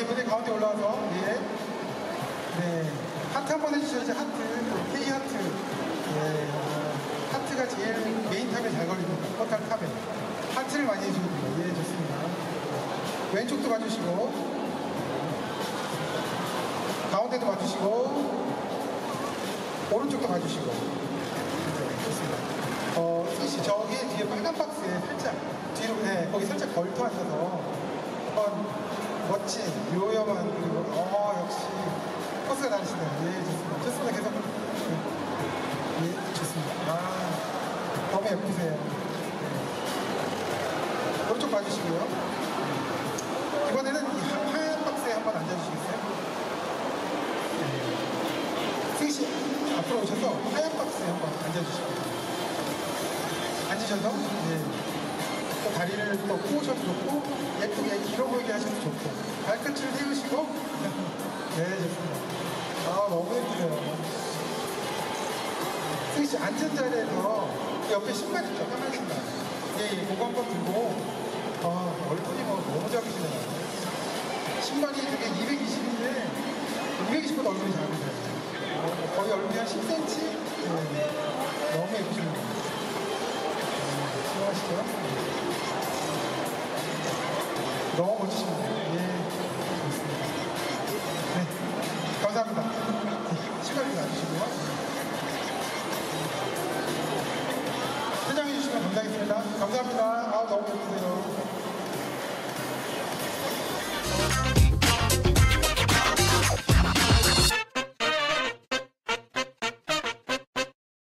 예, 무대 가운데 올라와서, 예. 네. 하트 한번 해주셔야지, 하트. K 하트. 예. 어, 하트가 제일 main top에 잘 걸립니다. portal top에. 하트를 많이 해주셔야 됩니다. 예, 좋습니다. 왼쪽도 봐주시고, 가운데도 봐주시고, 오른쪽도 봐주시고. 네, 좋습니다. 어, 승씨, 저기 뒤에 빨간 박스에 살짝, 뒤로, 네, 거기 살짝 걸터하셔서, 한번 멋진, 요염한, 그리고, 어, 역시, 코스가 다르시네요. 예, 좋습니다. 좋습니다. 계속. 네. 예, 좋습니다. 아, 너무 예쁘세요. 네. 오른쪽 봐주시고요. 이번에는 이 하- 하얀 박스에 한번 앉아주시겠어요? 승씨 앞으로 오셔서 하얀 박스에 한번 앉아주시고요. 앉으셔서 네. 또 다리를 또 꼬셔도 좋고 예쁘게 길어 보이게 하셔도 좋고 발끝을 세우시고 네 좋습니다. 아 너무 예쁘네요. 승씨 앉은 자리에서 옆에 신발 있죠? 까만 신발. 예, 예, 그거 한번 들고 아 얼굴이 뭐 너무 작으시네요. 신발이 되게 220인데 220보다 얼굴이 작으세요. 어, 거의 얼굴이 한 10cm? 네. 너무 예쁘 너무 멋지십니다. 예. 네, 감사합니다. 네, 시간 좀 놔주시고요. 퇴장해 주시면 감사하겠습니다. 감사합니다. 아, 너무 예쁘세요.